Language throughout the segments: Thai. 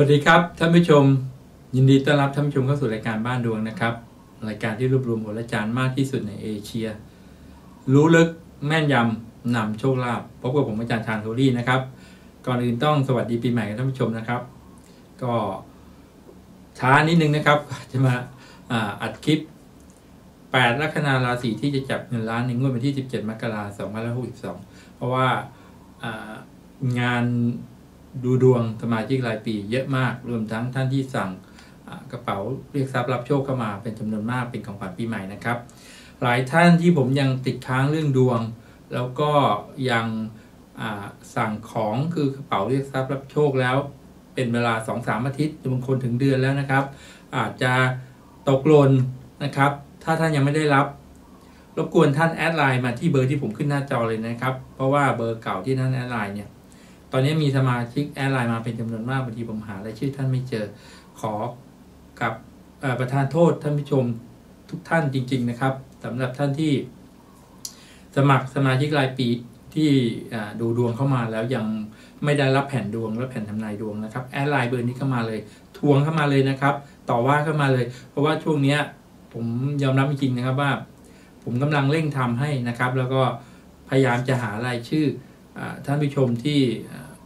วัสดีครับท่านผู้ชม ยินดีต้อนรับท่านผู้ชมเข้าสู่รายการบ้านดวงนะครับ รายการที่รวบรวมโหราจารย์มากที่สุดในเอเชีย รู้ลึกแม่นยำนำโชคลาภพบกับผมอาจารย์ชานโทรี่นะครับ ก่อนอื่นต้องสวัสดีปีใหม่กับท่านผู้ชมนะครับ ก็ช้านิดนึงนะครับ จะมาอาอัดคลิป 8 ลัคนาราศีที่จะจับเงินล้านในงวดวันที่ 17 มกราคม 2562 เพราะว่างาน ดูดวงสมาชิกรายปีเยอะมาก รวมทั้งท่านที่สั่งกระเป๋าเรียกทรัพย์รับโชคเข้ามาเป็นจำนวนมากเป็นของขวัญปีใหม่นะครับ หลายท่านที่ผมยังติดค้างเรื่องดวง แล้วก็ยังสั่งของคือกระเป๋าเรียกทรัพย์รับโชคแล้ว เป็นเวลา 2-3 อาทิตย์บางคนถึงเดือนแล้วนะครับ อาจจะตกหล่นนะครับ ถ้าท่านยังไม่ได้รับ รบกวนท่านแอดไลน์มาที่เบอร์ที่ผมขึ้นหน้าจอเลยนะครับ เพราะว่าเบอร์เก่าที่ท่านแอดไลน์เนี่ย ตอนนี้มีสมาชิกแอดไลน์มาเป็นจำนวนมากบางทีผมหารายชื่อท่านไม่เจอขอกราบประทานโทษท่านผู้ชมทุกท่านจริง ๆ นะครับสำหรับท่านที่ สมัครสมาชิกรายปีที่ดูดวงเข้ามาแล้วยังไม่ได้รับแผ่นดวงและแผ่นทำนายดวงนะครับแอดไลน์เบอร์นี้เข้ามาเลยทวงเข้ามาเลยนะครับ ต่อว่าเข้ามาเลย เพราะว่าช่วงเนี้ยผมยอมรับจริงๆนะครับว่า ผมกำลังเร่งทำให้นะครับ แล้วก็พยายามจะหารายชื่ออท่านผู้ชมที่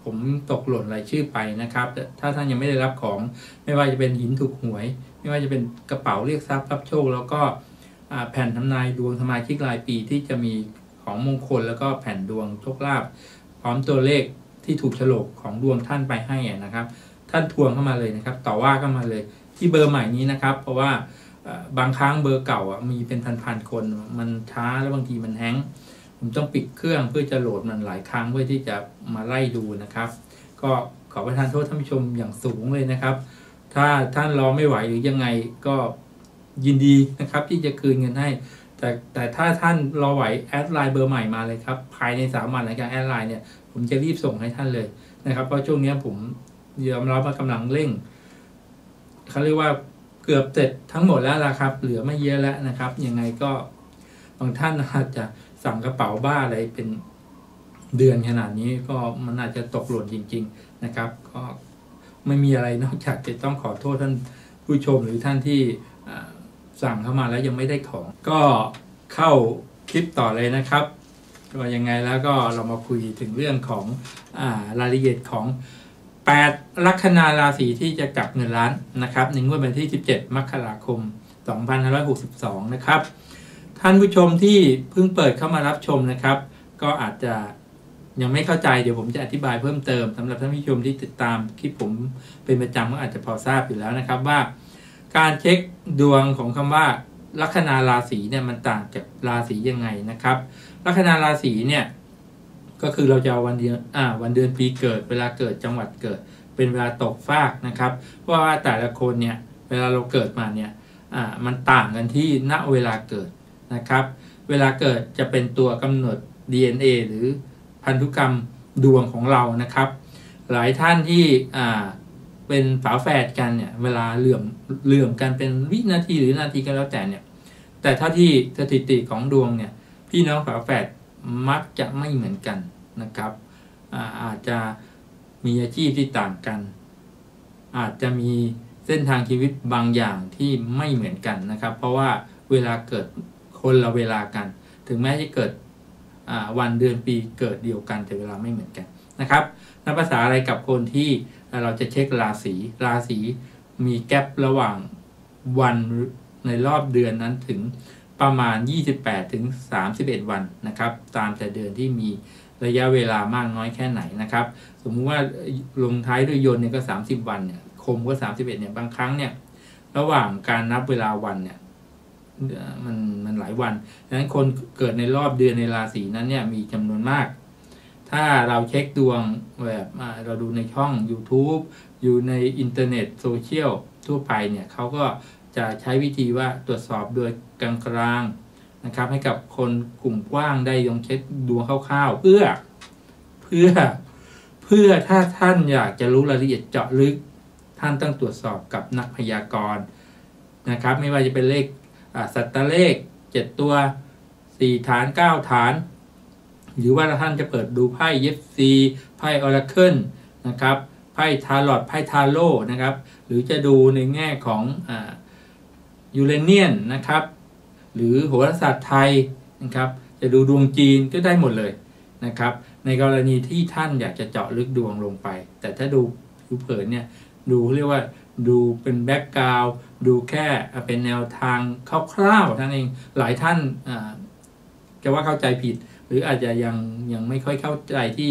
ผมตกหล่นรายชื่อไปนะครับ ถ้าท่านยังไม่ได้รับของไม่ว่าจะเป็นหินถูกหวย ไม่ว่าจะเป็นกระเป๋าเรียกทรัพย์รับโชค แล้วก็แผ่นทำนายดวงสมาชิกรายปีที่จะมีของมงคล แล้วก็แผ่นดวงโชคลาภพร้อมตัวเลขที่ถูกฉลกของดวงท่านไปให้นะครับ ท่านทวงเข้ามาเลยนะครับ ต่อว่าเข้ามาเลยที่เบอร์ใหม่นี้นะครับ เพราะว่าบางครั้งเบอร์เก่าอะมีเป็นพันๆคนมันช้าแล้วบางทีมัน hang ผมต้องปิดเครื่องเพื่อจะโหลดมันหลายครั้งเพื่อที่จะมาไล่ดูนะครับ ก็ขอประทานโทษท่านผู้ชมอย่างสูงเลยนะครับ ถ้าท่านรอไม่ไหวหรือยังไงก็ยินดีนะครับที่จะคืนเงินให้ แต่แต่ถ้าท่านรอไหวแอดไลน์เบอร์ใหม่มาเลยครับภายในสามวันหลังจากแอดไลน์เนี่ยผมจะรีบส่งให้ท่านเลยนะครับ เพราะช่วงนี้ผมยอมรับว่ากำลังเร่งเขาเรียกว่าเกือบเสร็จทั้งหมดแล้วละครับ เหลือไม่เยอะแล้วนะครับยังไงก็บางท่านอาจจะ สั่งกระเป๋าบ้าอะไรเป็นเดือนขนาดนี้ก็มันอาจจะตกหล่นจริง ๆนะครับ ก็ไม่มีอะไรนอกจากจะต้องขอโทษท่านผู้ชมหรือท่านที่สั่งเข้ามาแล้วยังไม่ได้ของ ก็เข้าคลิปต่อเลยนะครับก็ยังไงแล้วก็เรามาคุยถึงเรื่องของอารายละเอียดของ 8 ลัคนาราศีที่จะกลับเงินล้านนะครับในงวดวันที่ 17 มกราคม 2562 นะครับ ท่านผู้ชมที่เพิ่งเปิดเข้ามารับชมนะครับ ก็อาจจะยังไม่เข้าใจเดี๋ยวผมจะอธิบายเพิ่มเติมสำหรับท่านผู้ชมที่ติดตามคลิปผมเป็นประจำก็อาจจะพอทราบอยู่แล้วนะครับว่า การเช็คดวงของคำว่าลัคนาราศีเนี่ยมันต่างจากราศียังไงนะครับ ลัคนาราศีเนี่ยก็คือเราจะเอาวันเดือนอ่าวันเดือนปีเกิด เวลาเกิดจังหวัดเกิด เป็นเวลาตกฟากนะครับ เพราะว่าแต่ละคนเนี่ยเวลาเราเกิดมาเนี่ยอ่ามันต่างกันที่ณเวลาเกิด นะครับ เวลาเกิดจะเป็นตัวกำหนด DNA หรือพันธุกรรมดวงของเรานะครับ หลายท่านที่อ่าเป็นฝาแฝดกันเนี่ยเวลาเหลื่อมเหลื่อมกันเป็นวินาทีหรือนาทีก็แล้วแต่เนี่ยแต่ถ้าที่สถิติของดวงเนี่ยพี่น้องฝาแฝดมักจะไม่เหมือนกันนะครับอาอาจจะมีอาชีพที่ต่างกัน อาจจะมีเส้นทางชีวิตบางอย่างที่ไม่เหมือนกันนะครับ เพราะว่าเวลาเกิด คนละเวลากัน ถึงแม้จะเกิดวันเดือนปีเกิดเดียวกันแต่เวลาไม่เหมือนกันนะครับนับภาษาอะไรกับคนที่เราจะเช็คราศีราศีมีแกลบระหว่างวันในรอบเดือนนั้นถึงประมาณ 28ถึง31 วันนะครับ ตามแต่เดือนที่มีระยะเวลามากน้อยแค่ไหนนะครับ สมมุติว่าลงท้ายด้วยยนต์เนี่ยก็ 30 วันเนี่ยคมก็ 31เนี่ยบางครั้งเนี่ยระหว่างการนับเวลาวันเนี่ย มันมันหลายวันดังนั้นคนเกิดในรอบเดือนในราศีนั้นเนี่ยมีจำนวนมาก ถ้าเราเช็คดวงแบบเราดูในช่อง YouTube อยู่ในอินเทอร์เน็ตโซเชียลทั่วไปเนี่ยเขาก็จะใช้วิธีว่าตรวจสอบโดยกลางๆนะครับ ให้กับคนกลุ่มกว้างได้ลองเช็คดวงคร่าวๆ เพื่อเพื่อเพื่อถ้าท่านอยากจะรู้รายละเอียดเจาะลึก ท่านต้องตรวจสอบกับนักพยากรณ์นะครับ ไม่ว่าจะเป็นเลข สัตตเลขเจ็ดตัวสี่ฐานเก้าฐาน หรือว่าท่านจะเปิดดูไพ่ยิปซีไพ่ oracle นะครับไพ่ทาร์ลอตไพ่ทาโร่นะครับ หรือจะดูในแง่ของยูเรเนียนนะครับ หรือโหราศาสตร์ไทยนะครับ จะดูดวงจีนก็ได้หมดเลยนะครับ ในกรณีที่ท่านอยากจะเจาะลึกดวงลงไป แต่ถ้าดูผิวเผินเนี่ยดูเรียกว่า ดูเป็นแบ็กกราวดูแค่เป็นแนวทางคร่าวๆท่านเองหลายท่านจะว่าเข้าใจผิด หรืออาจจะยังยังไม่ค่อยเข้าใจที่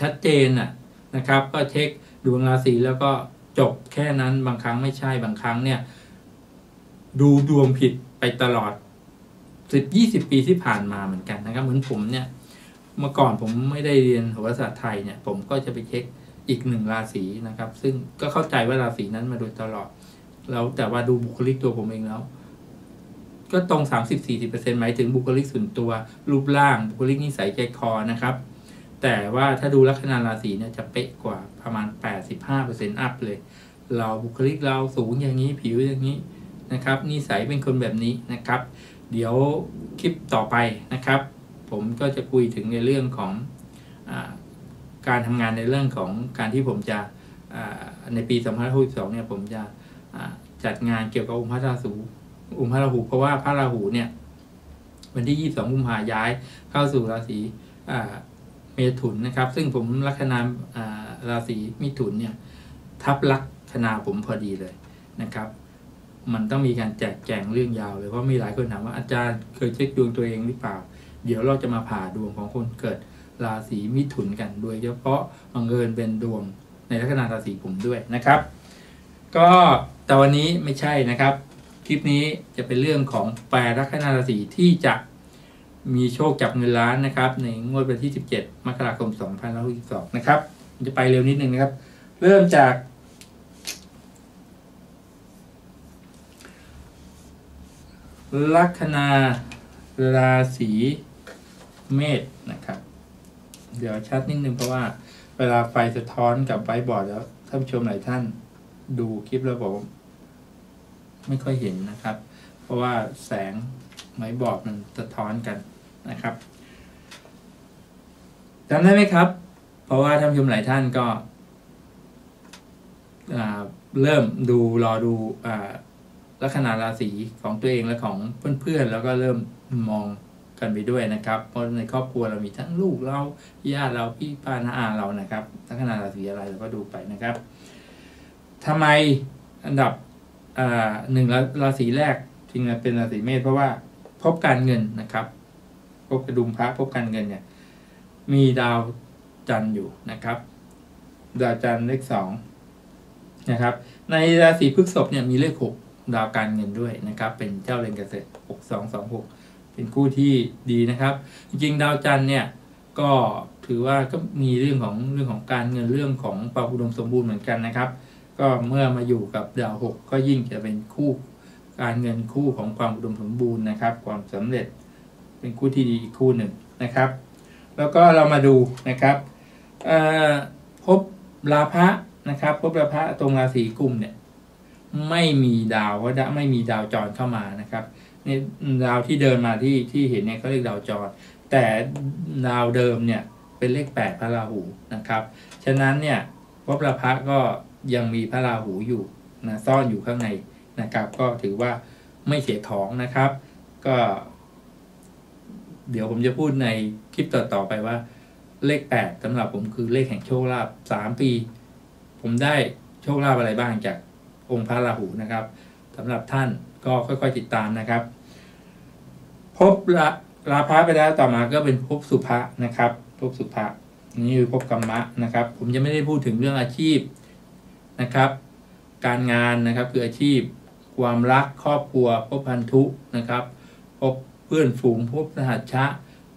ชัดเจนนะครับ ก็เช็คดวงราศีแล้วก็จบแค่นั้นบางครั้งไม่ใช่บางครั้งเนี่ย ดูดวงผิดไปตลอดสิบยี่สิบปีที่ผ่านมาเหมือนกันนะครับ เหมือนผมเนี่ย เมื่อก่อนผมไม่ได้เรียนโหราศาสตร์ไทยเนี่ย ผมก็จะไปเช็ค อีกหนึ่งราศีนะครับ ซึ่งก็เข้าใจว่าราศีนั้นมาโดยตลอด แล้วแต่ว่าดูบุคลิกตัวผมเองแล้ว ก็ตรงสามสิบสี่สิบเปอร์เซ็นต์หมายถึงบุคลิกส่วนตัว รูปร่าง บุคลิกนิสัยใจคอนะครับ แต่ว่าถ้าดูลัคนาราศีเนี่ยจะเป๊ะกว่าประมาณแปดสิบห้าเปอร์เซ็นต์ up เลย เราบุคลิกเราสูงอย่างนี้ผิวอย่างนี้นะครับนิสัยเป็นคนแบบนี้นะครับ เดี๋ยวคลิปต่อไปนะครับ ผมก็จะคุยถึงในเรื่องของอ การทำงานในเรื่องของการที่ผมจะในปี2562เนี่ยผมจะจัดงานเกี่ยวกับองค์พระราหูองค์พระราหู เพราะว่าพระราหูเนี่ย วันที่ 22กุมภาย้ายเข้าสู่ราศีเมถุนนะครับ ซึ่งผมลัคนาราศีมิถุนเนี่ยทับลัคนาผมพอดีเลยนะครับ มันต้องมีการแจกแจงเรื่องยาวเลยเพราะมีหลายคนถามว่าอาจารย์เคยเช็คดวงตัวเองหรือเปล่า เดี๋ยวเราจะมาผ่าดวงของคนเกิด ราศีมิถุนกันโดยเฉพาะบังเอิญเป็นดวงในลัคนาราศีผมด้วยนะครับ ก็แต่วันนี้ไม่ใช่นะครับ คลิปนี้จะเป็นเรื่องของแปรลัคนาราศีที่จะมีโชคจับเงินล้านนะครับ ในงวดวันที่ 17 มกราคม 2562 นะครับ จะไปเร็วนิดนึงนะครับ เริ่มจาก ลัคนาราศีเมษนะครับ เดี๋ยวชัดนิดนึงเพราะว่าเวลาไฟสะท้อนกับไฟบอร์ดแล้วท่านผู้ชมหลายท่านดูคลิปแล้วบอกไม่ค่อยเห็นนะครับ เพราะว่าแสงไม้บอร์ดมันสะท้อนกันนะครับจำได้ไหมครับ เพราะว่าท่านผู้ชมหลายท่านก็เริ่มดูรอดูลัคนาราศีของตัวเองและของเพื่อนๆ แล้วก็เริ่มมอง กันไปด้วยนะครับ เพราะในครอบครัวเรามีทั้งลูกเราญาติเราพี่ป้าน้าอาเรานะครับทั้งขนาดราศีอะไรเราก็ดูไปนะครับทำไมอันดับหนึ่งราศีแรกจริงๆเป็นราศีเมษเพราะว่าพบการเงินนะครับพบกระดุมพระพบการเงินเนี่ย มีดาวจันทร์อยู่นะครับ ดาวจันทร์เลขสองนะครับ ในราศีพฤษภเนี่ยมีเลขหกดาวการเงินด้วยนะครับ เป็นเจ้าเรือนเกษตรหกสองสองหก เป็นคู่ที่ดีนะครับ จริงๆดาวจันทร์เนี่ยก็ถือว่าก็มีเรื่องของเรื่องของการเงินเรื่องของความอุดมสมบูรณ์เหมือนกันนะครับ ก็เมื่อมาอยู่กับดาวหกก็ยิ่งจะเป็นคู่การเงินคู่ของความอุดมสมบูรณ์นะครับ ความสำเร็จเป็นคู่ที่ดีอีกคู่หนึ่งนะครับ แล้วก็เรามาดูนะครับพบราพะนะครับพบราพะตรงราศีกุมเนี่ยไม่มีดาวว่าไม่มีดาวจรเข้ามานะครับ นี่ดาวที่เดินมาที่ที่เห็นเนี่ยเขาเรียกดาวจร แต่ดาวเดิมเนี่ยเป็นเลขแปดพระราหูนะครับ ฉะนั้นเนี่ยวัประพะก็ยังมีพระราหูอยู่นะซ่อนอยู่ข้างในนะครับ ก็ถือว่าไม่เสียของนะครับ ก็ เดี๋ยวผมจะพูดในคลิปต่อๆไปว่า เลขแปดสำหรับผมคือเลขแห่งโชคลาภสามปี ผมได้โชคลาภอะไรบ้างจากองค์พระราหูนะครับสำหรับท่าน ก็ค่อยๆติดตามนะครับพบละลาภะไปแล้วต่อมาก็เป็นพบสุภะนะครับพบสุภะนี่คือพบกรรมะนะครับ ผมจะไม่ได้พูดถึงเรื่องอาชีพนะครับ การงานนะครับคืออาชีพ ความรักครอบครัว พบพันธุนะครับ พบเพื่อนฝูง พบสหัชชะ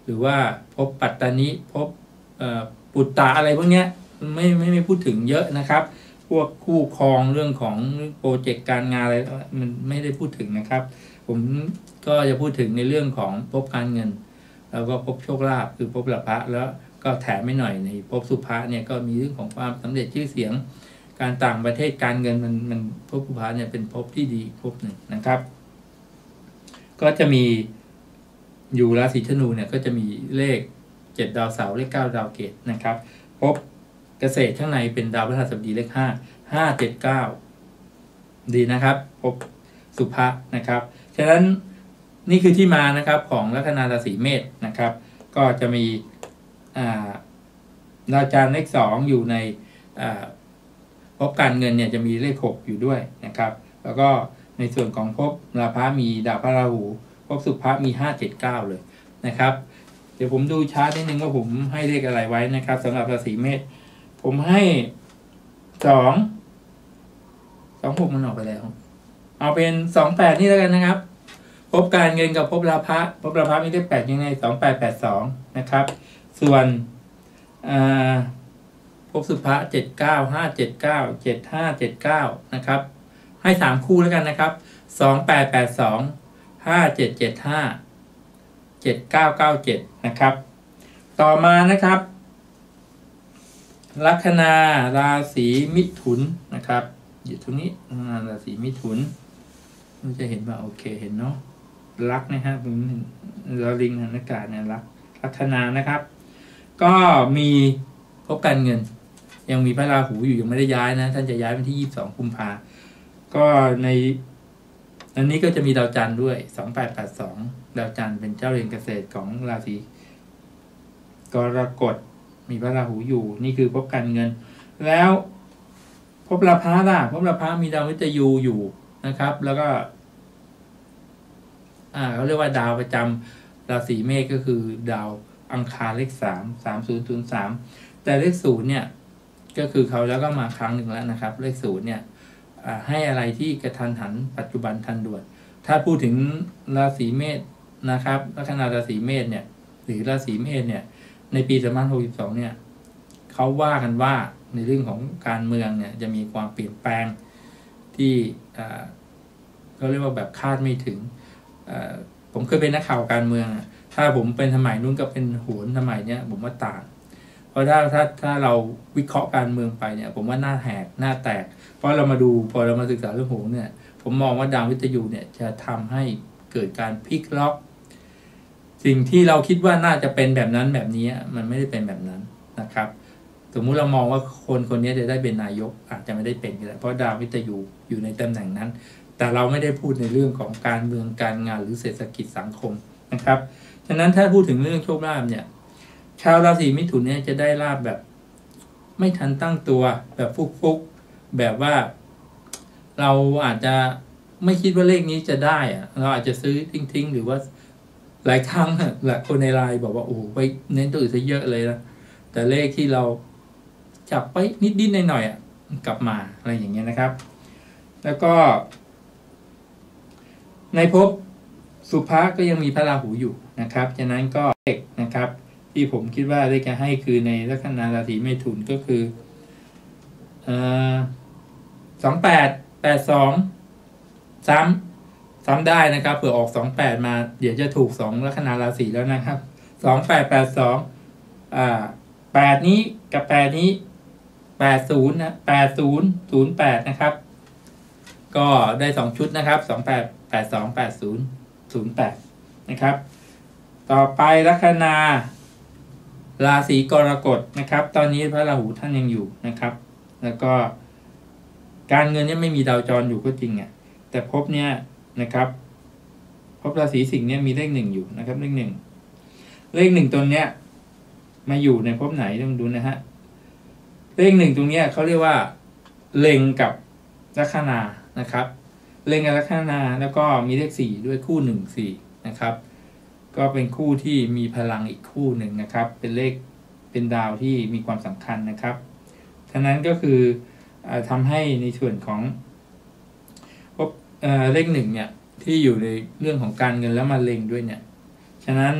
หรือว่าพบปัตตานิพบปุตตะอะไรพวกนี้ไม่ไม่ไม่พูดถึงเยอะนะครับ พวกคู่ครองเรื่องของโปรเจกต์การงานอะไรมันไม่ได้พูดถึงนะครับ ผมก็จะพูดถึงในเรื่องของพบการเงิน แล้วก็พบโชคลาภคือพบหลัพระแล้วก็แถมไม่หน่อยในพบสุภาเนี่ยก็มีเรื่องของความสำเร็จชื่อเสียง การต่างประเทศการเงินมันมันพบสุภาเนี่ยเป็นพบที่ดีพบหนึ่งนะครับ ก็จะมีอยู่ราศีธนูเนี่ยก็จะมีเลขเจ็ดดาวเสาร์เลขเก้าดาวเกตนะครับพบ เกษตรข้างในเป็นดาวพฤหัสบดีเลขห้าห้าเจ็ดเก้าดีนะครับพบสุภะนะครับ ฉะนั้นนี่คือที่มานะครับของลัคนาราศีเมษนะครับ ก็จะมีดาวจันทร์เลขสองอยู่ในพบการเงินเนี่ยจะมีเลขหกอยู่ด้วยนะครับ แล้วก็ในส่วนของพบราพะมีดาวพระราหูพบสุภะมีห้าเจ็ดเก้าเลยนะครับ เดี๋ยวผมดูชาร์ตนิดนึงว่าผมให้เลขอะไรไว้นะครับสำหรับราศีเมษ ผมให้สองสองหกมันออกไปแล้ว เอาเป็นสองแปดนี่แล้วกันนะครับ พบการเงินกับพบราพะพบราพะมีเลขแปดยังไงสองแปดแปดสองนะครับ ส่วนพบสุภะเจ็ดเก้าห้าเจ็ดเก้าเจ็ดห้าเจ็ดเก้านะครับ ให้สามคู่แล้วกันนะครับสองแปดแปดสองห้าเจ็ดเจ็ดห้าเจ็ดเก้าเก้าเจ็ดนะครับ ต่อมานะครับ ลัคนาราศีมิถุนนะครับ อยู่ตรงนี้ราศีมิถุนมันจะเห็นว่าโอเคเห็นเนาะลักนะฮะผมเราลิงอากาศเนี่ยลักลัคนานะครับ ก็มีพบการเงิน ยังมีพระราหูอยู่ยังไม่ได้ย้ายนะ ท่านจะย้ายวันที่ยี่สองกุมภาก็ในอันนี้ก็จะมีดาวจันทร์ด้วยสองแปดแปดสองดาวจันทร์เป็นเจ้าเรือนเกษตรของราศีกรกฎ มีพระราหูอยู่ นี่คือพบการเงิน แล้วพบราพาล่ะพบราพามีดาววิจยูอยู่นะครับ แล้วก็ อ่าเขาเรียกว่าดาวประจำราศีเมษก็คือ ดาวอังคารเลขสามสามศูนย์ศูนย์สามแต่เลขศูนย์เนี่ย ก็คือเขาแล้วก็มาครั้งหนึ่งแล้วนะครับ เลขศูนย์เนี่ยให้อะไรที่กระทันหันปัจจุบันทันด่วน ถ้าพูดถึงราศีเมษนะครับลัคนาราศีเมษเนี่ย หรือราศีเมษเนี่ย ในปี2562 เนี่ยเขาว่ากันว่าในเรื่องของการเมืองเนี่ยจะมีความเปลี่ยนแปลงที่เขาเรียกว่าแบบคาดไม่ถึง ผมเคยเป็นนักข่าวการเมือง ถ้าผมเป็นสมัยนู้นกับเป็นโหนสมัยเนี้ยผมว่าต่าง เพราะถ้าถ้าถ้าเราวิเคราะห์การเมืองไปเนี่ย ผมว่าหน้าแหกหน้าแตก เพราะเรามาดูพอเรามาศึกษาเรื่องโหงเนี่ย ผมมองว่าดาววิทยุเนี่ยจะทำให้เกิดการพลิกล็อก สิ่งที่เราคิดว่าน่าจะเป็นแบบนั้นแบบนี้มันไม่ได้เป็นแบบนั้นนะครับ สมมุติเรามองว่าคนคนนี้จะได้เป็นนายกอาจจะไม่ได้เป็นก็ได้เพราะดาววิทยุอยู่ในตำแหน่งนั้น แต่เราไม่ได้พูดในเรื่องของการเมืองการงานหรือเศรษฐกิจสังคมนะครับฉะนั้นถ้าพูดถึงเรื่องโชคลาภเนี่ย ชาวราศีมิถุนเนี่ยจะได้ลาบแบบ ไม่ทันตั้งตัวแบบฟุกๆแบบว่าเราอาจจะไม่คิดว่าเลขนี้จะได้อะเราอาจจะซื้อทิ้งๆ หรือว่า หลายครั้งหลายคนในไลน์บอกว่าโอ้ไปเน้นตัวอื่นซะเยอะเลยนะแต่เลขที่เราจับไปนิดๆหน่อยๆอะกลับมาอะไรอย่างเงี้ยนะครับ แล้วก็ ในภพสุภาก็ยังมีพระราหูอยู่นะครับฉะนั้นก็เลขนะครับ ที่ผมคิดว่าเลขจะให้คือในลัคนาราศีเมถุนก็คือสองแปดแปดสองซ้ำ ซ้ำได้นะครับ เผื่อออกสองแปดมา เดี๋ยวจะถูกสองลัคนาราศีแล้วนะครับสองแปดแปดสองอ่าแปดนี้กับแปดนี้แปดศูนย์นะแปดศูนย์ศูนย์แปดนะครับ ก็ได้สองชุดนะครับสองแปดแปดสองแปดศูนย์ศูนย์แปดนะครับ ต่อไปลัคนาราศีกรกฎนะครับ ตอนนี้พระราหูท่านยังอยู่นะครับ แล้วก็การเงินเนี่ยไม่มีดาวจรอยู่ก็จริงอะแต่พบเนี่ย นะครับพบราศีสิงห์เนี่ยมีเลขหนึ่งอยู่นะครับ เลขหนึ่งเลขหนึ่งตัวเนี้ย มาอยู่ในภพไหนต้องดูนะฮะเลขหนึ่งตรงเนี้ยเขาเรียกว่าเล็งกับลัคนานะครับเล็งกับลัคนาแล้วก็มีเลขสี่ด้วยคู่หนึ่งสี่นะครับ ก็เป็นคู่ที่มีพลังอีกคู่หนึ่งนะครับ เป็นเลขเป็นดาวที่มีความสำคัญนะครับฉะนั้นก็คืออทำให้ในส่วนของ เลขหนึ่งเนี่ยที่อยู่ในเรื่องของการเงินแล้วมาเล็งด้วยเนี่ย ฉะนั้น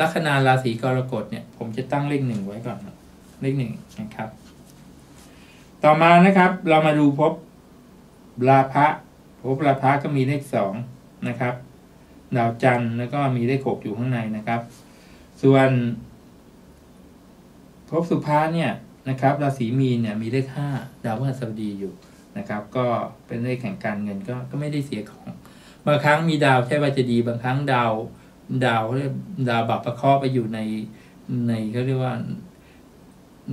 ลัคนาราศีกรกฎเนี่ย ผมจะตั้งเลขหนึ่งไว้ก่อนเลขหนึ่งนะครับ ต่อมานะครับ เรามาดูพบราพะพบราพะก็มีเลขสองนะครับดาวจันทร์แล้วก็มีเลขหกอยู่ข้างในนะครับ ส่วนพบสุภาเนี่ยนะครับ ราศีมีนเนี่ยมีเลขห้าดาวพฤหัสบดีอยู่ นะครับ ก็เป็นเลขแห่งการเงินก็ก็ไม่ได้เสียของบางครั้งมีดาวใช่ว่าจะดีบางครั้งดาวดาวเรียกดาวบับประเคาะไปอยู่ในในเขาเรียกว่า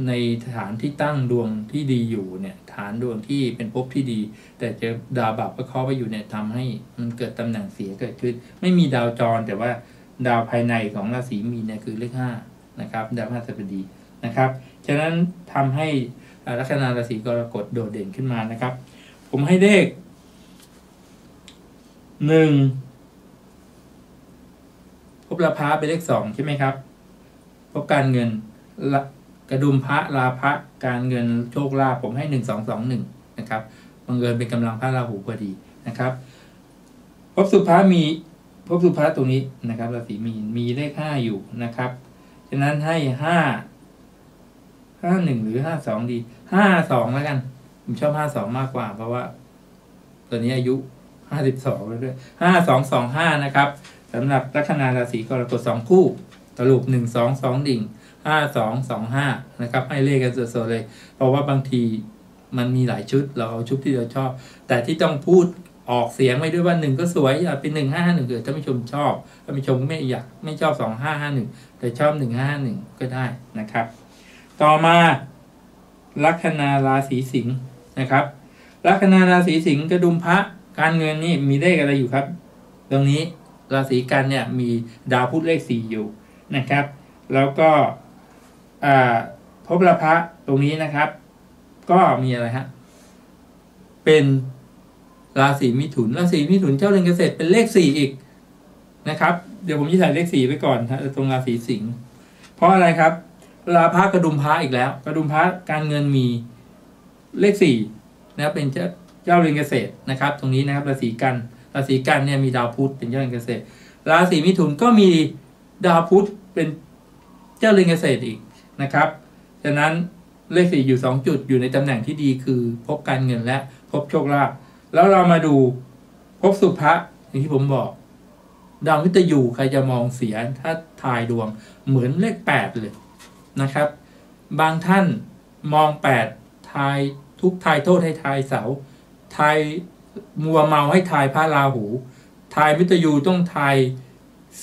ในฐานที่ตั้งดวงที่ดีอยู่เนี่ยฐานดวงที่เป็นภพที่ดี แต่เจอดาวบับก็เข้าไปอยู่เนี่ยทำให้มันเกิดตำแหน่งเสียเกิดขึ้น ไม่มีดาวจรแต่ว่าดาวภายในของราศีมีนเนี่ยคือเลขห้านะครับ ดาวพฤหัสบดีนะครับ ฉะนั้นทำให้ ลัคนาราศีกรกฎโดดเด่นขึ้นมานะครับ ผมให้เลขหนึ่งพบลาภะเป็นเลขสองใช่ไหมครับพบการเงินกระดุมพระลาภะการเงินโชคลาภผมให้หนึ่งสองสองหนึ่งนะครับบังเอิญเป็นกำลังพระราหูพอดีนะครับพบสุภามีพบสุภาตรงนี้นะครับราศีมีนมีเลขห้าอยู่นะครับ ฉะนั้นให้ห้า ห้าหนึ่งหรือห้าสองดีห้าสองแล้วกัน ผมชอบห้าสองมากกว่า เพราะว่า ตอนนี้อายุห้าสิบสองแล้วด้วยห้าสองสองห้านะครับสำหรับลัคนาราศีกรกฎสองคู่สรุปหนึ่งสองสองดิ่งห้าสองสองห้านะครับให้เลขกันสดๆเลย เพราะว่าบางทีมันมีหลายชุด เราเอาชุดที่เราชอบ แต่ที่ต้องพูดออกเสียงไม่ด้วยว่าหนึ่งก็สวยอยาเป็นหนึ่งห้าห้าหนึ่งเกิดถ้าไม่ชมชอบถ้าไม่ชมไม่อยากไม่ชอบสองห้าห้าหนึ่งแต่ชอบหนึ่งห้าหนึ่งก็ได้นะครับ ต่อมาลัคนาราศีสิงห์นะครับลัคนาราศีสิงห์กระดุมพระการเงินนี่มีเลขอะไรอยู่ครับ ตรงนี้ราศีกันเนี่ยมีดาวพุธเลขสี่อยู่นะครับ แล้วก็พบละพระตรงนี้นะครับ ก็มีอะไรฮะเป็นราศีมิถุนราศีมิถุนเจ้าเรือนเกษตรเป็นเลขสี่อีกนะครับ เดี๋ยวผมจะใส่เลขสี่ไว้ก่อนตรงราศีสิงห์เพราะอะไรครับ ลาพระกระดุมพระอีกแล้ว กระดุมพระการเงินมีเลขสี่นะครับเป็นเจ้าเจ้าเรือนเกษตรนะครับ ตรงนี้นะครับราศีกันราศีกันเนี่ยมีดาวพุธเป็นเจ้าเรือนเกษตร ราศีมิถุนก็มีดาวพุธเป็นเจ้าเรือนเกษตรอีกนะครับฉะนั้นเลขสี่อยู่สองจุดอยู่ในตำแหน่งที่ดีคือพบการเงินและพบโชคลาภแล้วเรามาดูพบสุภะอย่างที่ผมบอก ดาวมิตยูใครจะมองเสียถ้าทายดวงเหมือนเลขแปดเลย นะครับ บางท่านมองแปดทายทุกทายโทษให้ทายเสา ทายมัวเมาให้ทายพระราหู ทายมิตยูต้องทาย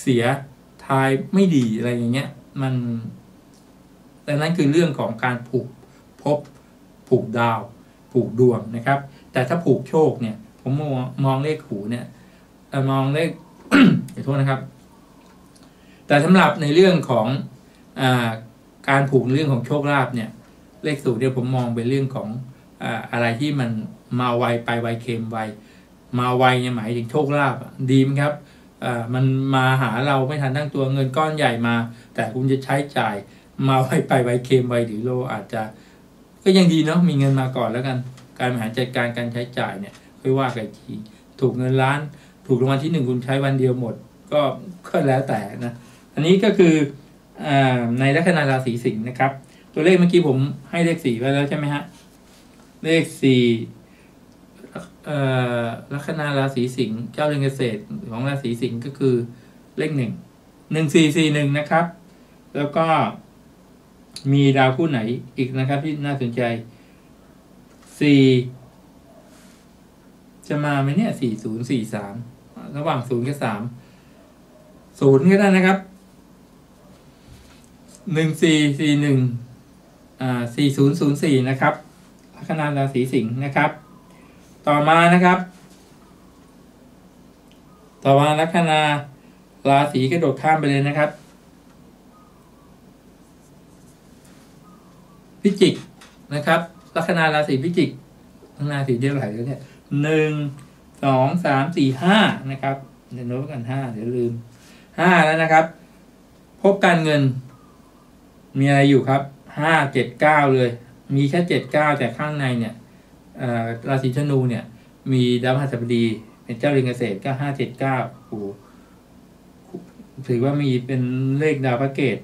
เสีย ทายไม่ดีอะไรอย่างเงี้ย มันแต่นั้นคือเรื่องของการผูกพบผูกดาว ผูกดวงนะครับ แต่ถ้าผูกโชคเนี่ย ผมมองมองเลขหูเนี่ยมองเลขขอโทษนะครับ แต่สำหรับในเรื่องของอ การผูกเรื่องของโชคลาภเนี่ย เลขสูตรเนี่ยผมมองเป็นเรื่องของออะไรที่มันมาไวไปไวเค็มไว มาไวเนี่ยหมายถึงโชคลาภดีไหมครับมันมาหาเราไม่ทันตั้งตัวเงินก้อนใหญ่มา แต่คุณจะใช้จ่ายมาไวไปไวเค็มไวหรือโลอาจจะ ก็ยังดีเนาะมีเงินมาก่อนแล้วกัน การบริหารจัดการการใช้จ่ายเนี่ยค่อยว่ากันทีถูกเงินล้าน ถูกรางวัลที่หนึ่งคุณใช้วันเดียวหมด ก็ก็แล้วแต่นะ อันนี้ก็คือ ในลัคนาราศีสิงห์นะครับ ตัวเลขเมื่อกี้ผมให้เลขสี่ไว้แล้วใช่ไหมฮะเลขสี่ลัคนาราศีสิงห์เจ้าเรือนเกษตรของราศีสิงห์ก็คือเลขหนึ่งหนึ่งสี่สี่หนึ่งนะครับ แล้วก็มีดาวคู่ไหนอีกนะครับที่น่าสนใจสี่จะมาไหมเนี่ยสี่ศูนย์สี่สามระหว่างศูนย์กับสามศูนย์ก็ได้นะครับ หนึ่งสี่สี่หนึ่งอ่าสี่ศูนย์ศูนย์สี่นะครับลัคนาราศีสิงห์นะครับ ต่อมานะครับ ต่อมาลัคนาราศีกระโดดข้ามไปเลยนะครับ พิจิกนะครับลัคนาราศีพิจิกลัคนาสีเดียวไหลแล้วเนี่ยหนึ่งสองสามสี่ห้านะครับเดี๋ยวโน้ตกันห้าเดี๋ยวลืมห้าแล้วนะครับ พบการเงิน มีอะไรอยู่ครับห้าเจ็ดเก้าเลย มีแค่เจ็ดเก้าแต่ข้างในเนี่ยราศีธนูเนี่ย มีดาวพฤหัสบดี เป็นเจ้าเรือนเกษตรก็ห้าเจ็ดเก้าโอ้ถือว่ามีเป็นเลขดาวพระเกต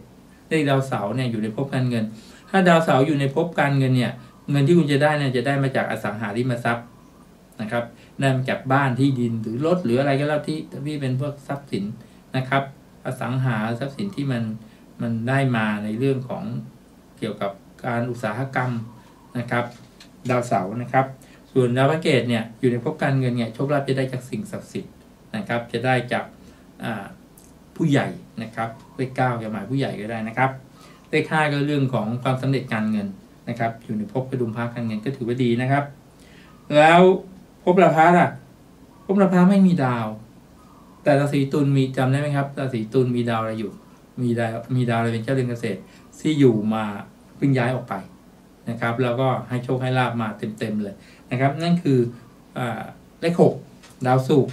เลขดาวเสาเนี่ยอยู่ในภพการเงิน ถ้าดาวเสาร์อยู่ในภพการเงินเนี่ย เงินที่คุณจะได้เนี่ยจะได้มาจากอสังหาริมทรัพย์นะครับได้มาจากบ้านที่ดินหรือรถหรืออะไรก็แล้วที่ที่เป็นพวกทรัพย์สินนะครับ อสังหาทรัพย์สินที่มัน มันได้มาในเรื่องของเกี่ยวกับการอุตสาหกรรมนะครับ ดาวเสาร์นะครับ ส่วนดาวพระเกตเนี่ยอยู่ในภพการเงินเนี่ยโชคลาภจะได้จากสิ่งศักดิ์สิทธิ์นะครับ จะได้จากผู้ใหญ่นะครับเลขเก้าจะหมายผู้ใหญ่ก็ได้นะครับเลขห้าก็เรื่องของความสำเร็จการเงินนะครับ อยู่ในภพกระดุมพระการเงินก็ถือว่าดีนะครับ แล้วภพราพะล่ะภพราพะไม่มีดาว แต่ราศีตุลมีจำได้ไหมครับราศีตุลมีดาวอะไรอยู่ มีดาวมีดาวอะไรเป็นเจ้าเรือนเกษตรที่อยู่มาเพิ่งย้ายออกไปนะครับ แล้วก็ให้โชคให้ลาบมาเต็มๆเลยนะครับ นั่นคืออเลขหกดาวศุก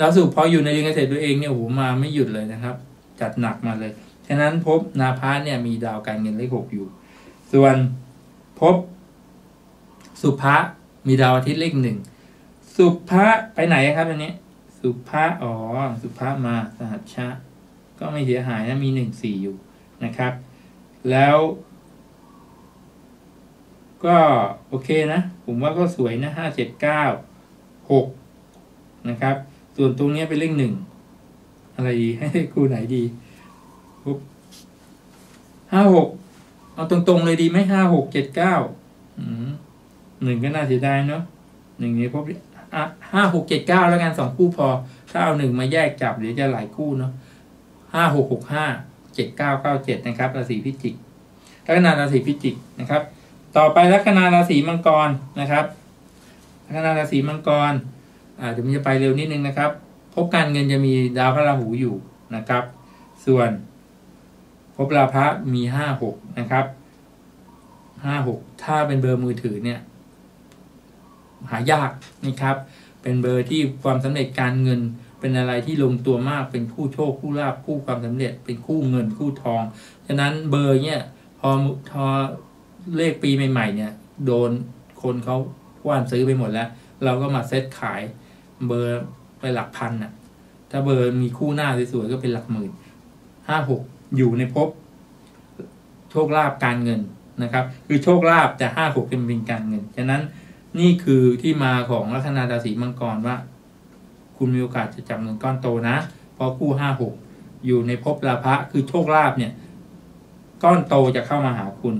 ดาวศุกพออยู่ในเรือนเกษตรตัวเองเนี่ยโอ้โหมาไม่หยุดเลยนะครับ จัดหนักมาเลยฉะนั้นพบนาพาเนี่ยมีดาวการเงินเลขหกอยู่ ส่วนพบสุภะมีดาวอาทิตย์เลขหนึ่งสุภะไปไหนครับอันนี้ สุภะอ๋อ สุภะมาสหัชชะ ก็ไม่เสียหายนะมีหนึ่งสี่อยู่นะครับ แล้ว ก็โอเคนะ ผมว่าก็สวยนะห้าเจ็ดเก้าหกนะครับ ส่วนตรงนี้เป็นเลขหนึ่งอะไรดีให้ครูไหนดีห้าหกเอาตรงๆเลยดีไหมห้าหกเจ็ดเก้าหนึ่งก็น่าเสียดายเนาะหนึ่งนี้พบห้าหกเจ็ดเก้าแล้วกันสองคู่พอ ถ้าเอาหนึ่งมาแยกจับเดี๋ยวจะหลายคู่เนาะ ห้าหกหกห้าเจ็ดเก้าเก้าเจ็ดนะครับราศีพิจิกลัคนาราศีพิจิกนะครับ ต่อไปลัคนาราศีมังกรนะครับลัคนาราศีมังกรอ่าเดี๋ยวมันจะไปเร็วนิดนึงนะครับ พบการเงินจะมีดาวพระราหูอยู่นะครับ ส่วนพบราพะมีห้าหกนะครับห้าหกถ้าเป็นเบอร์มือถือเนี่ย หายากนะครับ เป็นเบอร์ที่ความสำเร็จการเงิน เป็นอะไรที่ลงตัวมากเป็นคู่โชคคู่ลาภคู่ความสำเร็จ เป็นคู่เงินคู่ทอง ฉะนั้นเบอร์เนี่ยพอพอเลขปีใหม่ๆเนี่ย โดนคนเขาว่านซื้อไปหมดแล้ว เราก็มาเซตขายเบอร์ไปหลักพันน่ะ ถ้าเบอร์มีคู่หน้าสวยๆก็เป็นหลักหมื่นห้าหกอยู่ในภพโชคลาภการเงินนะครับ คือโชคลาภแต่ห้าหกเป็นการเงิน ฉะนั้นนี่คือที่มาของลัคนาราศีมังกรว่า คุณมีโอกาสจะจับเงินก้อนโตนะ เพราะคู่ห้าหกอยู่ในภพลาภะคือโชคลาภเนี่ย ก้อนโตจะเข้ามาหาคุณ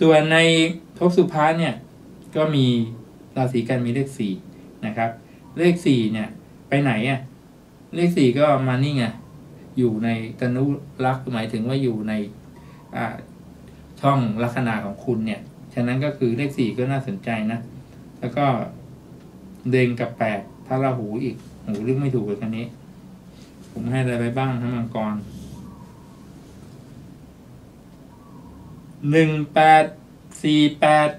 ตัวในภพสุภาเนี่ยก็มีราศีกันมีเลขสี่นะครับ เลขสี่เนี่ยไปไหนอะเลขสี่ก็มานี่ไงอยู่ในตนุรักหมายถึงว่าอยู่ในช่องลัคนาของคุณเนี่ย ฉะนั้นก็คือเลขสี่ก็น่าสนใจนะ แล้วก็เดงกับแปดพระราหูอีก หูเรื่องไม่ถูกเลยคันนี้ ผมให้อะไรไปบ้างทั้งมังกรหนึ่งแปดสี่แปด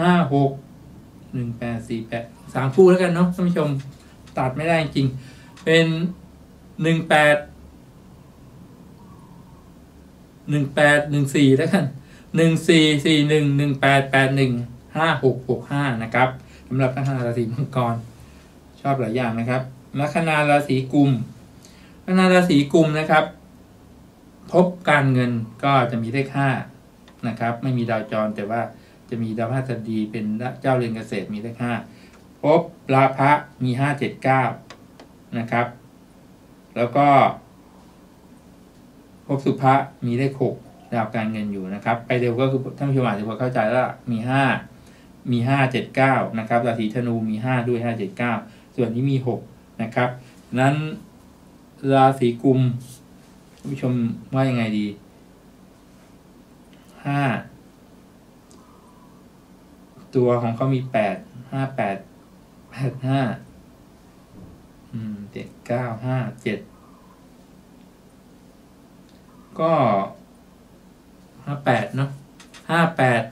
ห้าหกหนึ่งแปดสี่แปดสามคู่แล้วกันเนาะท่านผู้ชมตัดไม่ได้จริง เป็นหนึ่งแปดหนึ่งแปดหนึ่งสี่แล้วกันหนึ่งสี่สี่หนึ่งหนึ่งแปดแปดหนึ่งห้าหกหกห้านะครับสำหรับลัคนาราศีมังกร ชอบหลายอย่างนะครับลัคนาราศีกุมลัคนาราศีกุมนะครับ พบการเงินก็จะมีเลขห้านะครับ ไม่มีดาวจรแต่ว่าจะมีดาวพฤหัสดีเป็นเจ้าเรือนเกษตรมีเลขห้าพบลาภะมีห้าเจ็ดเก้านะครับ แล้วก็ พบสุภะมีเลขหกดาวการเงินอยู่นะครับ ไปเร็วก็คือท่านผู้ชมอาจจะพอเข้าใจแล้วมีห้ามีห้าเจ็ดเก้านะครับราศีธนูมีห้าด้วยห้าเจ็ดเก้า ส่วนนี้มีหกนะครับ นั้นราศีกุมท่านผู้ชมว่ายังไงดีห้าตัวของเขามีแปดห้าแปดแปดห้าอืมเจ็ดเก้าห้าเจ็ดก็ห้าแปดเนาะห้าแปด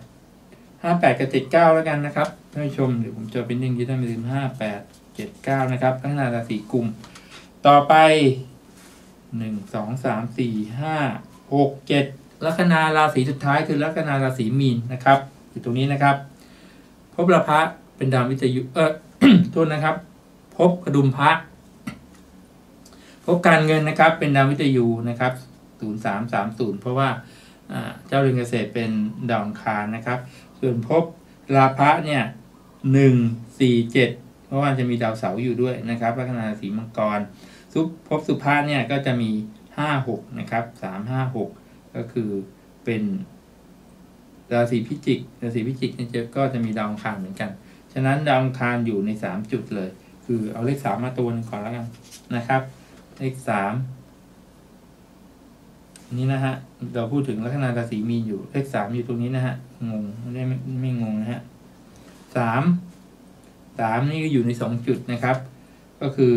ห้าแปดกับเจ็ดเก้าแล้วกันนะครับท่านผู้ชมเดี๋ยวผมจะเป็นหนึ่งที่ท่านไม่ลืมห้าแปด เก้านะครับลัคนาราศีกุม ต่อไปหนึ่งสองสามสี่ห้าหกเจ็ดลัคนาราศีสุดท้ายคือลัคนาราศีมีนนะครับอยู่ตรงนี้นะครับ พบระพะเป็นดาววิทยุเออโทษนะครับ พบกระดุมพระ พบการเงินนะครับเป็นดาววิทยุนะครับศูนย์สามสามศูนย์เพราะว่าเจ้าเรือนเกษตรเป็นดาวอังคารนะครับ ส่วนภพลาภะเนี่ยหนึ่งสี่เจ็ด เพราะว่าจะมีดาวเสาร์อยู่ด้วยนะครับลัคนาราศีมังกรซุปภพศุภะเนี่ยก็จะมีห้าหกนะครับสามห้าหกก็คือเป็นราศีพิจิกราศีพิจิกเนี่ยก็จะมีดาวอังคารเหมือนกัน ฉะนั้นดาวอังคารอยู่ในสามจุดเลย คือเอาเลขสามมาตัวนึงก่อนแล้วกันนะครับ เลขสามนี่นะฮะ เราพูดถึงลัคนาราศีมีนอยู่เลขสามอยู่ตรงนี้นะฮะ งง ไม่ได้ไม่ไม่งงนะฮะสาม สามนี่ก็อยู่ในสองจุดนะครับ ก็คือ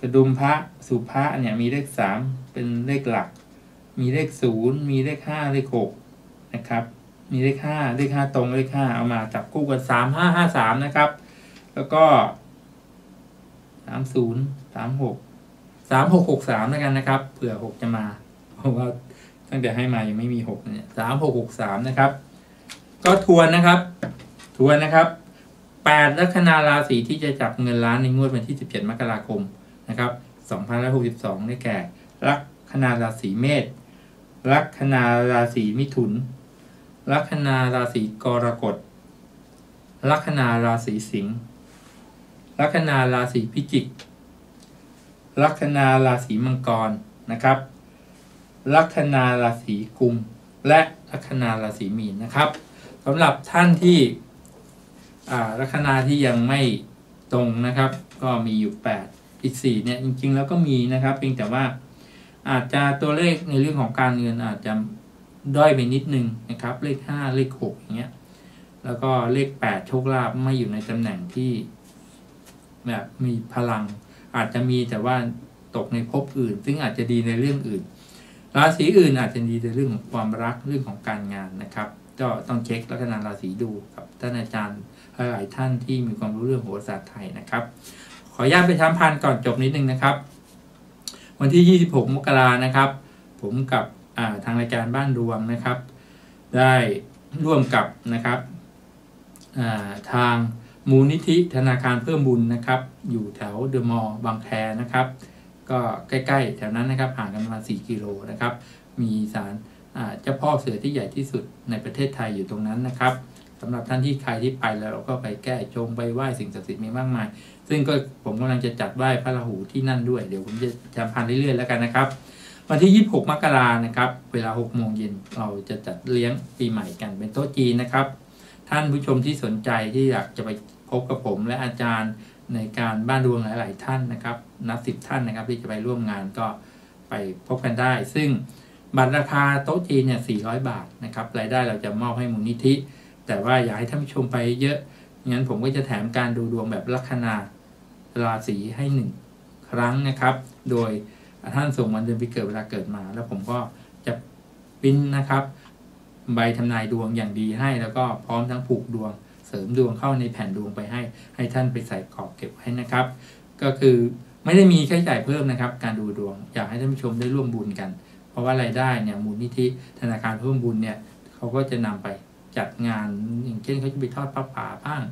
กระดุมพระสุภะเนี่ยมีเลขสามเป็นเลขหลัก มีเลขศูนย์มีเลขห้าเลขหกนะครับ มีเลขห้าเลขห้าตรงเลขห้าเอามาจับคู่กันสามห้าห้าสามนะครับ แล้วก็สามศูนย์สามหกสามหกหกสามแล้วกันนะครับเผื่อหกจะมา เพราะว่าตั้งแต่ให้มายังไม่มีหกเนี่ยสามหกหกสามนะครับ ก็ทวนนะครับ ทวนนะครับ แปดลัคนาราศีที่จะจับเงินล้านในงวดวันที่สิบเจ็ดมกราคมนะครับสองพันหกสิบสองได้แก่ ลัคนาราศีเมษ ลัคนาราศีมิถุน ลัคนาราศีกรกฎ ลัคนาราศีสิงห์ ลัคนาราศีพิจิก ลัคนาราศีมังกรนะครับ ลัคนาราศีกุม และลัคนาราศีมีนนะครับสำหรับท่านที่ ลัคนาที่ยังไม่ตรงนะครับ ก็มีอยู่ 8 อีก 4 เนี่ย จริง ๆ แล้วก็มีนะครับ เพียงแต่ว่าอาจจะตัวเลขในเรื่องของการเงินอาจจะด้อยไปนิดนึงนะครับ เลข 5 เลข6อย่างเงี้ย แล้วก็เลข 8 โชคลาภไม่อยู่ในตำแหน่งที่แบบมีพลัง อาจจะมีแต่ว่าตกในภพอื่น ซึ่งอาจจะดีในเรื่องอื่น ราศีอื่นอาจจะดีในเรื่องของความรักเรื่องของการงานนะครับ ก็ต้องเช็คลัคนาราศีดูกับท่านอาจารย์ หลายท่านที่มีความรู้เรื่องโหราศาสตร์ไทยนะครับ ขออนุญาตไปทำพันก่อนจบนิดนึงนะครับ วันที่ 26 มกรานะครับ ผมกับทางรายการบ้านดวงนะครับ ได้ร่วมกับนะครับทางมูลนิธิธนาคารเพิ่มบุญนะครับ อยู่แถวเดอะมอลล์บางแคนะครับ ก็ใกล้ๆ แถวนั้นนะครับห่างกันประมาณ4กิโลนะครับ มีศาลเจ้าพ่อเสือที่ใหญ่ที่สุดในประเทศไทยอยู่ตรงนั้นนะครับ สำหรับท่านที่ใครที่ไปแล้วเราก็ไปแก้ชงไปไหว้สิ่งศักดิ์สิทธิ์มีมากมาย ซึ่งก็ผมกำลังจะจัดไหว้พระราหูที่นั่นด้วย เดี๋ยวผมจะจำพันเรื่อยๆแล้วกันนะครับ วันที่ 26 มกรานะครับ เวลา 6 โมงเย็นเราจะจัดเลี้ยงปีใหม่กันเป็นโต๊ะจีนนะครับ ท่านผู้ชมที่สนใจที่อยากจะไปพบกับผมและอาจารย์ในการบ้านดวงหลาย ๆ ท่านนะครับ นับสิบท่านนะครับที่จะไปร่วมงานก็ไปพบกันได้ ซึ่งบัตรราคาโต๊ะจีนเนี่ย400 บาทนะครับรายได้เราจะมอบให้มูลนิธิ แต่ว่าอยากให้ท่านผู้ชมไปเยอะงั้นผมก็จะแถมการดูดวงแบบลัคนาราศีให้หนึ่งครั้งนะครับ โดยท่านส่งวันเดือนปีเกิดเวลาเกิดมา แล้วผมก็จะปิ้นนะครับ ใบทำนายดวงอย่างดีให้ แล้วก็พร้อมทั้งผูกดวง เสริมดวงเข้าในแผ่นดวงไปให้ ให้ท่านไปใส่กรอบเก็บไว้นะครับ ก็คือไม่ได้มีค่าใช้จ่ายเพิ่มนะครับ การดูดวงอยากให้ท่านผู้ชมได้ร่วมบุญกัน เพราะว่ารายได้เนี่ยมูลนิธิธนาคารเพิ่มบุญเนี่ยเขาก็จะนำไป จัดงานอย่างเช่นเขาจะไปทอดปลาป่าบ้าง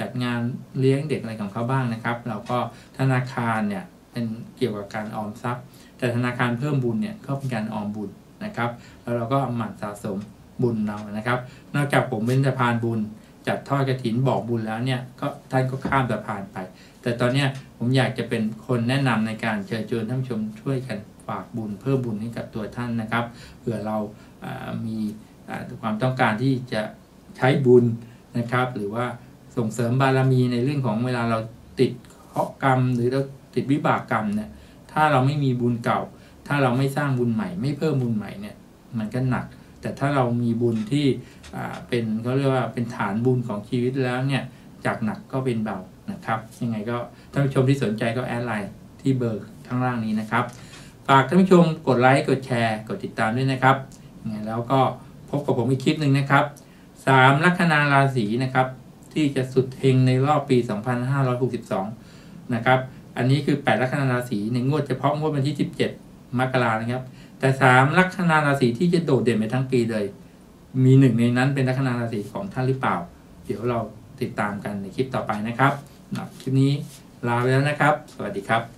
จัดงานเลี้ยงเด็กอะไรของเขาบ้างนะครับ เราก็ธนาคารเนี่ยเป็นเกี่ยวกับการออมทรัพย์ แต่ธนาคารเพิ่มบุญเนี่ยก็เป็นการออมบุญนะครับ แล้วเราก็หมั่นสะสมบุญเรานะครับ นอกจากผมเป็นสะพานบุญ จัดทอดกระถินบอกบุญแล้วเนี่ยก็ท่านก็ข้ามสะพานไป แต่ตอนนี้ผมอยากจะเป็นคนแนะนำในการเชิญชวนท่านผู้ชมช่วยกันฝากบุญเพิ่มบุญให้กับตัวท่านนะครับเผื่อเรามี ความต้องการที่จะใช้บุญนะครับ หรือว่าส่งเสริมบารมีในเรื่องของเวลาเราติดเคราะกรรม หรือเราติดวิบากกรรมเนี่ยถ้าเราไม่มีบุญเก่า ถ้าเราไม่สร้างบุญใหม่ ไม่เพิ่มบุญใหม่เนี่ยมันก็หนัก แต่ถ้าเรามีบุญที่เป็นเขาเรียกว่าเป็นฐานบุญของชีวิตแล้วเนี่ยจากหนักก็เป็นเบานะครับยังไงก็ท่านผู้ชมที่สนใจก็แอดไลน์ที่เบอร์ข้างล่างนี้นะครับฝากท่านผู้ชมกดไลค์กดแชร์ กดติดตามด้วยนะครับยังไงแล้วก็ พบกับผมอีกคลิปหนึ่งนะครับสามลัคนาราศีนะครับ ที่จะสุดเฮงในรอบปี 2562 นะครับ อันนี้คือ 8 ลัคนาราศีในงวดเฉพาะงวดวันที่ 17 มกรานะครับ แต่ 3 ลัคนาราศีที่จะโดดเด่นไปทั้งปีเลย มีหนึ่งในนั้นเป็นลัคนาราศีของท่านหรือเปล่า เดี๋ยวเราติดตามกันในคลิปต่อไปนะครับคลิปนี้ลาไปแล้วนะครับ สวัสดีครับ